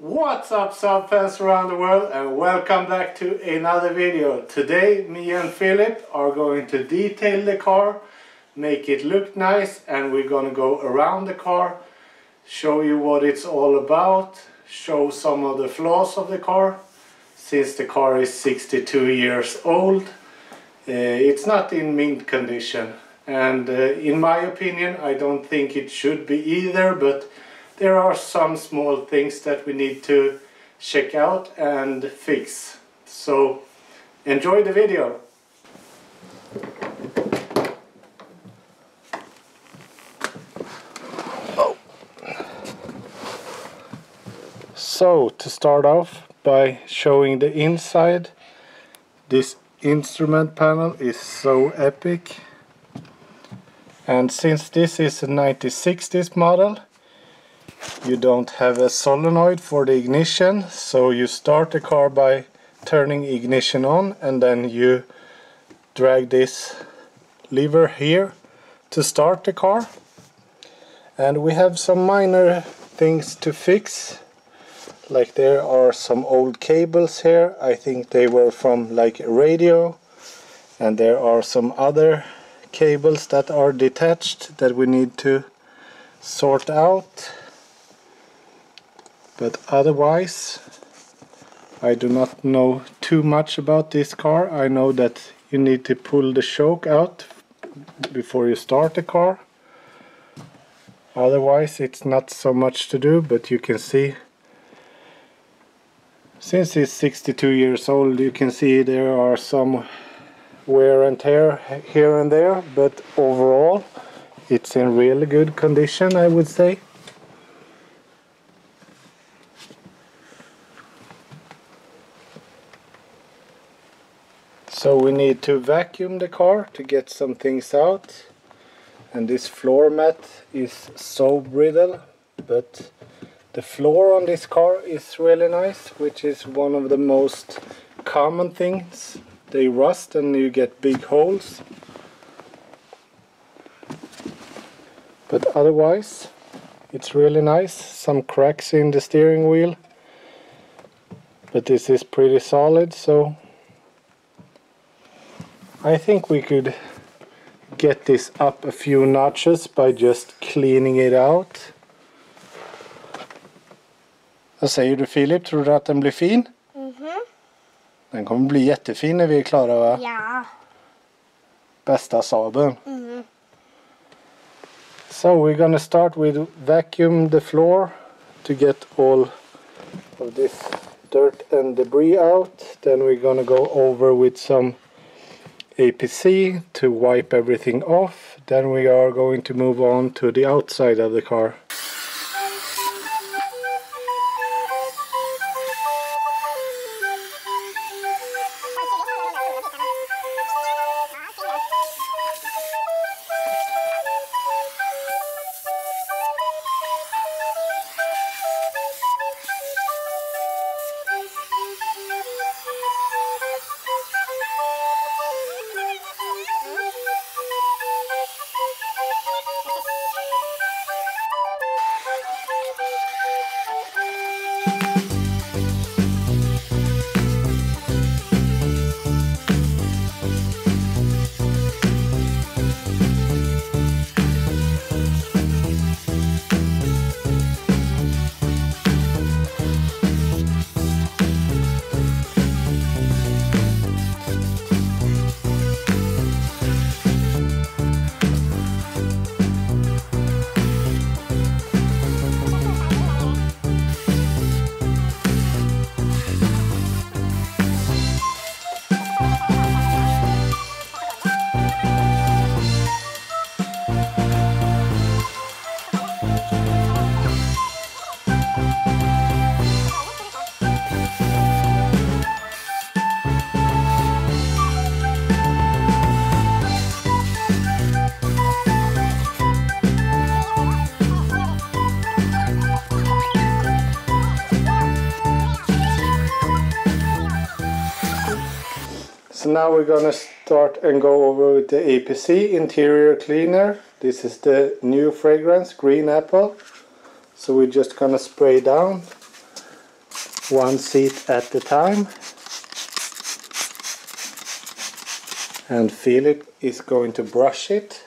What's up Saab fans around the world and welcome back to another video. Today me and Philip are going to detail the car, make it look nice and we're gonna go around the car, show you what it's all about, show some of the flaws of the car since the car is 62 years old. Uh, it's not in mint condition and uh, in my opinion I don't think it should be either but there are some small things that we need to check out and fix. So enjoy the video. Oh. So to start off by showing the inside this instrument panel is so epic and since this is a 1960s model you don't have a solenoid for the ignition so you start the car by turning ignition on and then you drag this lever here to start the car. And we have some minor things to fix like there are some old cables here. I think they were from like radio and there are some other cables that are detached that we need to sort out but otherwise I do not know too much about this car. I know that you need to pull the choke out before you start the car. Otherwise it's not so much to do but you can see since it's 62 years old you can see there are some wear and tear here and there but overall it's in really good condition I would say. So we need to vacuum the car to get some things out. And this floor mat is so brittle, but the floor on this car is really nice, which is one of the most common things. They rust and you get big holes. But otherwise, it's really nice. Some cracks in the steering wheel. But this is pretty solid, so I think we could get this up a few notches by just cleaning it out. Vad säger du Filip? Tror du att den blir fin? Mhm. Mm den kommer bli jättefin när vi är klara va? ja. Bästa Saaben. Mm. So we're gonna start with vacuum the floor to get all of this dirt and debris out. Then we're gonna go over with some APC to wipe everything off. Then we are going to move on to the outside of the car. So now we're gonna start and go over with the APC interior cleaner. This is the new fragrance, green apple. So we're just gonna spray down one seat at a time and Philip is going to brush it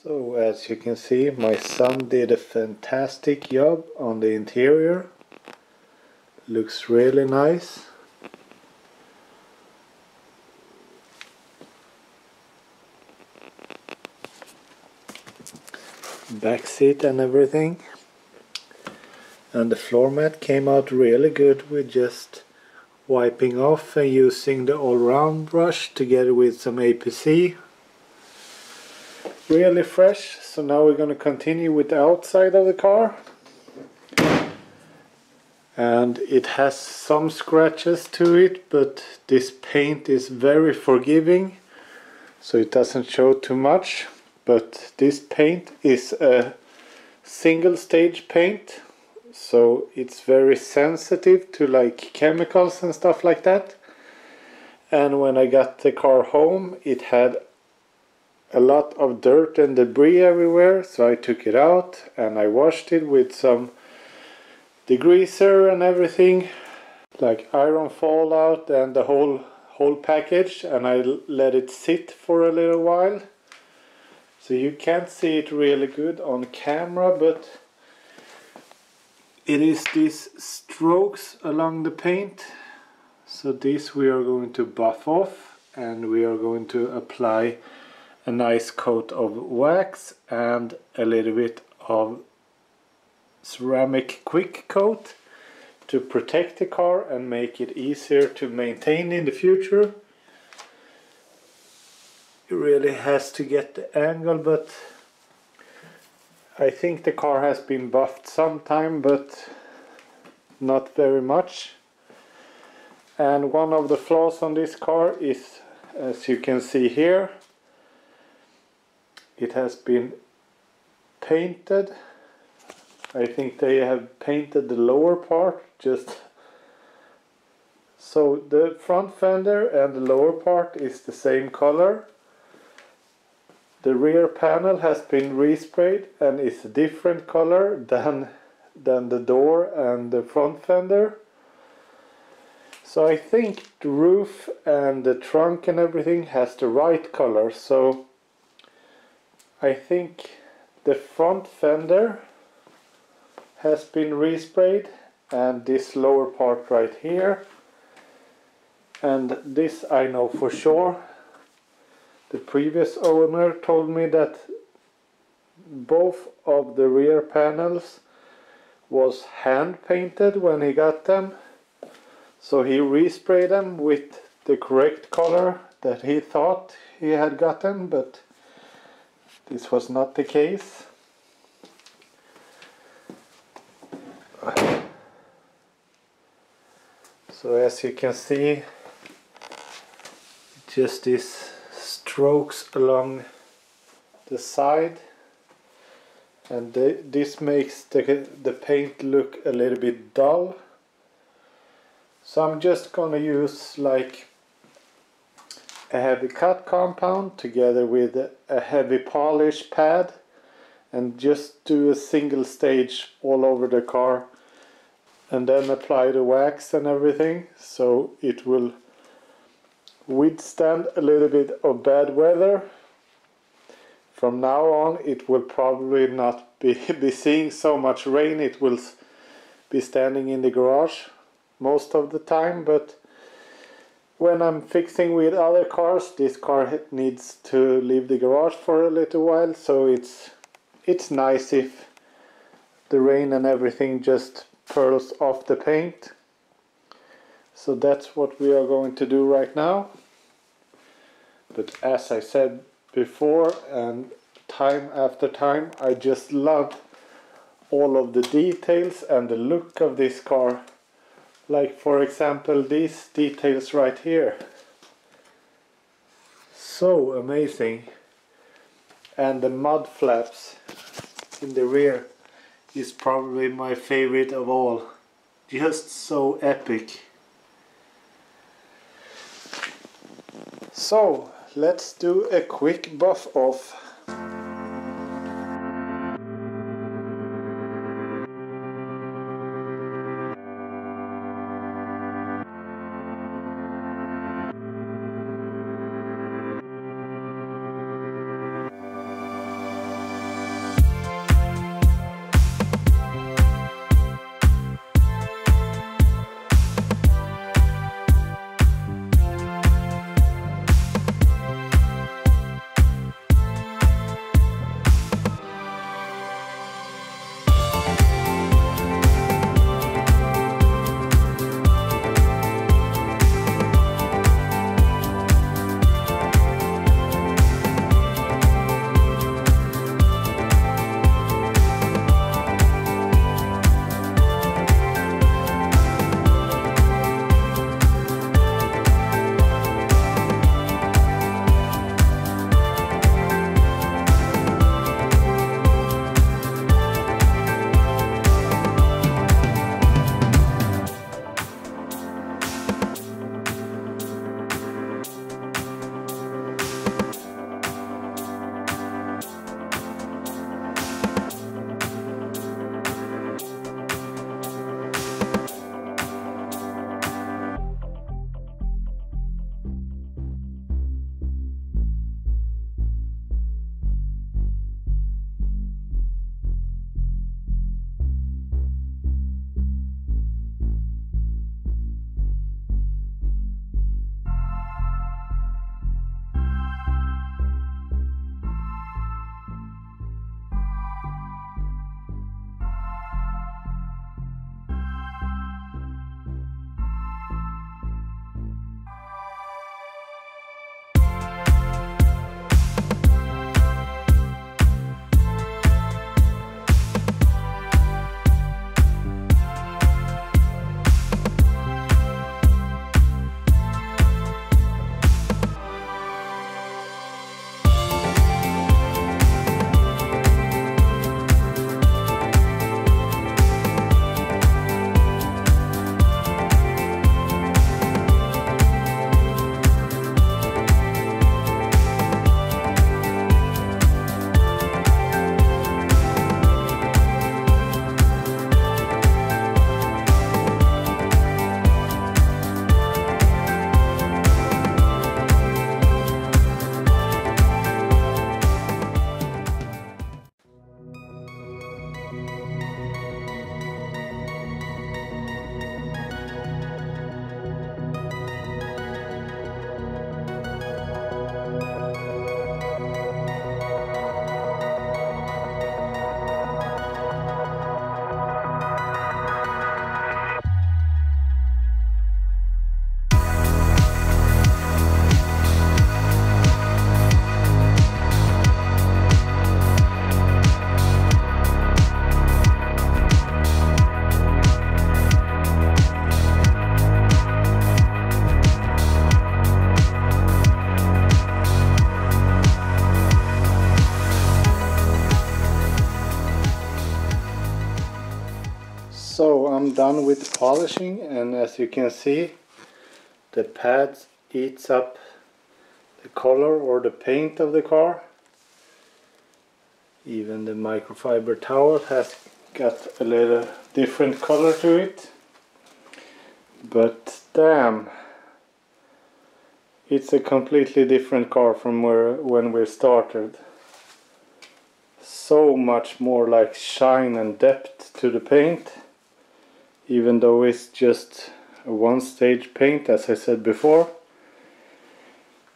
So as you can see my son did a fantastic job on the interior. Looks really nice. Back seat and everything. And the floor mat came out really good with just wiping off and using the all-round brush together with some APC really fresh so now we're going to continue with the outside of the car. And it has some scratches to it but this paint is very forgiving so it doesn't show too much. But this paint is a single stage paint so it's very sensitive to like chemicals and stuff like that. And when I got the car home it had a lot of dirt and debris everywhere so I took it out and I washed it with some degreaser and everything like iron fallout and the whole whole package and I let it sit for a little while. So you can't see it really good on camera but it is these strokes along the paint. So this we are going to buff off and we are going to apply a nice coat of wax and a little bit of ceramic quick coat to protect the car and make it easier to maintain in the future. It really has to get the angle but I think the car has been buffed sometime but not very much and one of the flaws on this car is as you can see here it has been painted I think they have painted the lower part just So the front fender and the lower part is the same color. The rear panel has been resprayed and is a different color than, than the door and the front fender. So I think the roof and the trunk and everything has the right color. So I think the front fender has been resprayed and this lower part right here. And this I know for sure. The previous owner told me that both of the rear panels was hand painted when he got them. So he resprayed them with the correct color that he thought he had gotten but this was not the case. So as you can see just these strokes along the side. And the, this makes the, the paint look a little bit dull. So I'm just gonna use like a heavy cut compound together with a heavy polish pad and just do a single stage all over the car and then apply the wax and everything. So it will withstand a little bit of bad weather. From now on it will probably not be, be seeing so much rain. It will be standing in the garage most of the time but when I'm fixing with other cars this car needs to leave the garage for a little while so it's it's nice if the rain and everything just pearls off the paint. So that's what we are going to do right now. But as I said before and time after time I just love all of the details and the look of this car like for example these details right here so amazing and the mud flaps in the rear is probably my favorite of all. Just so epic. So, let's do a quick buff off. Polishing and as you can see the pads eats up the color or the paint of the car. Even the microfiber towel has got a little different color to it. But damn it's a completely different car from where when we started. So much more like shine and depth to the paint even though it's just a one stage paint as I said before.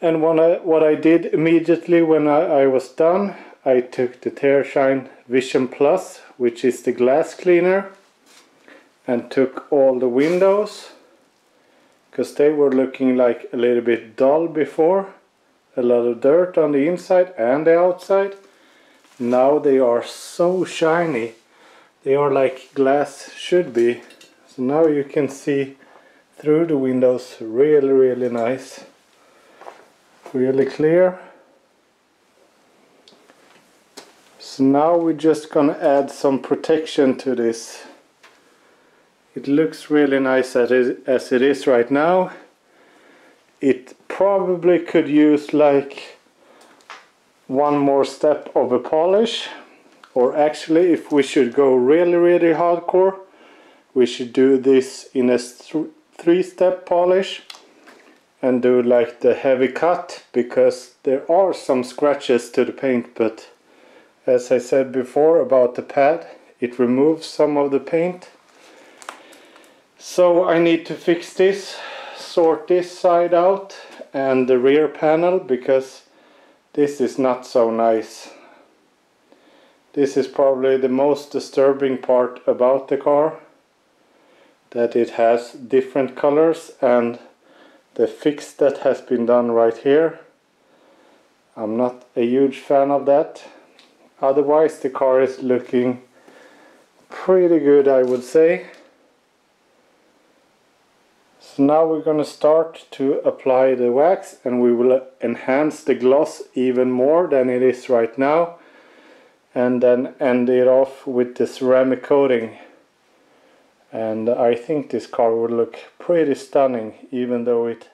And what I, what I did immediately when I, I was done I took the Tershine Vision Plus which is the glass cleaner and took all the windows because they were looking like a little bit dull before. A lot of dirt on the inside and the outside. Now they are so shiny. They are like glass should be so now you can see through the windows really really nice really clear so now we're just gonna add some protection to this it looks really nice as it is right now. It probably could use like one more step of a polish or actually if we should go really really hardcore we should do this in a three step polish and do like the heavy cut because there are some scratches to the paint but as I said before about the pad it removes some of the paint so I need to fix this, sort this side out and the rear panel because this is not so nice. This is probably the most disturbing part about the car that it has different colors and the fix that has been done right here. I'm not a huge fan of that. Otherwise the car is looking pretty good I would say. So now we're going to start to apply the wax and we will enhance the gloss even more than it is right now and then end it off with the ceramic coating and I think this car would look pretty stunning even though it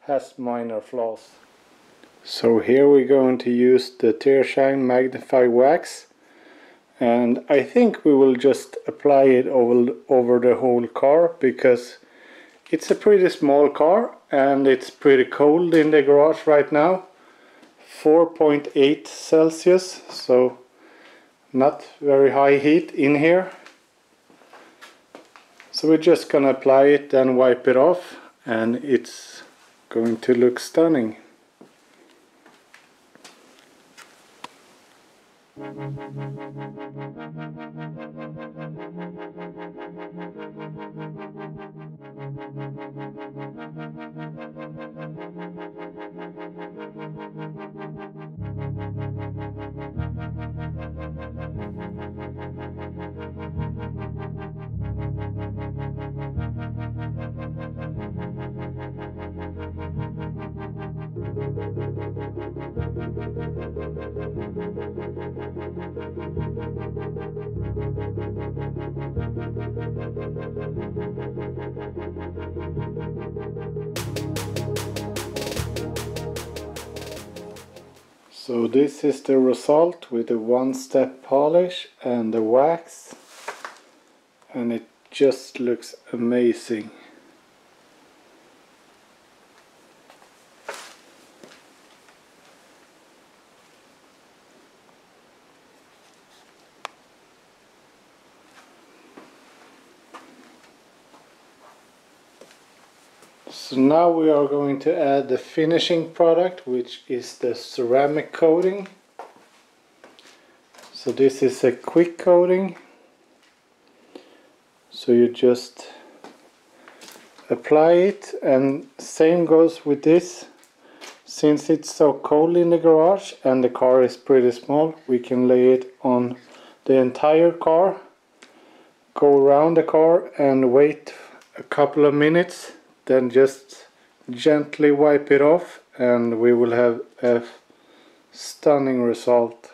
has minor flaws. So here we're going to use the Tershine Magnify Wax and I think we will just apply it over, over the whole car because it's a pretty small car and it's pretty cold in the garage right now. 4.8 Celsius, so not very high heat in here. So we're just gonna apply it and wipe it off and it's going to look stunning. So this is the result with the one step polish and the wax and it just looks amazing. So now we are going to add the finishing product which is the ceramic coating. So this is a quick coating. So you just apply it and same goes with this. Since it's so cold in the garage and the car is pretty small we can lay it on the entire car go around the car and wait a couple of minutes then just gently wipe it off and we will have a stunning result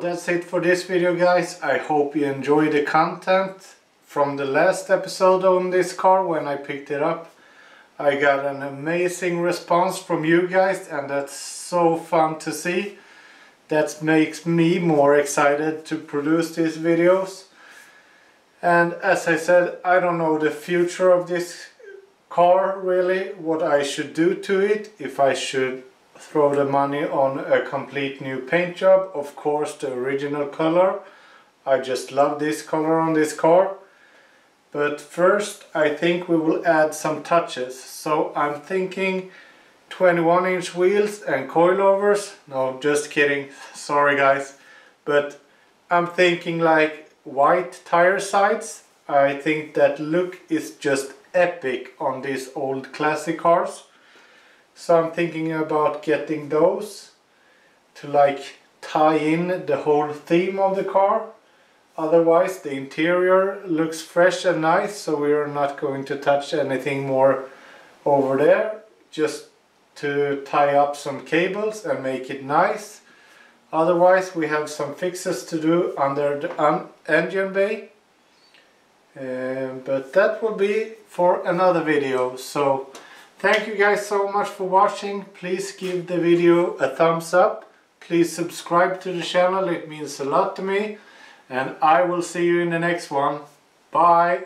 that's it for this video guys. I hope you enjoy the content from the last episode on this car when I picked it up. I got an amazing response from you guys and that's so fun to see. That makes me more excited to produce these videos. And as I said, I don't know the future of this car really, what I should do to it, if I should throw the money on a complete new paint job, of course the original color. I just love this color on this car. But first I think we will add some touches. So I'm thinking 21 inch wheels and coilovers. No, just kidding. Sorry guys. But I'm thinking like white tire sides. I think that look is just epic on these old classic cars. So I'm thinking about getting those to like tie in the whole theme of the car. Otherwise the interior looks fresh and nice so we're not going to touch anything more over there. Just to tie up some cables and make it nice. Otherwise we have some fixes to do under the engine bay. Um, but that will be for another video. So thank you guys so much for watching. Please give the video a thumbs up. Please subscribe to the channel. It means a lot to me and I will see you in the next one. Bye!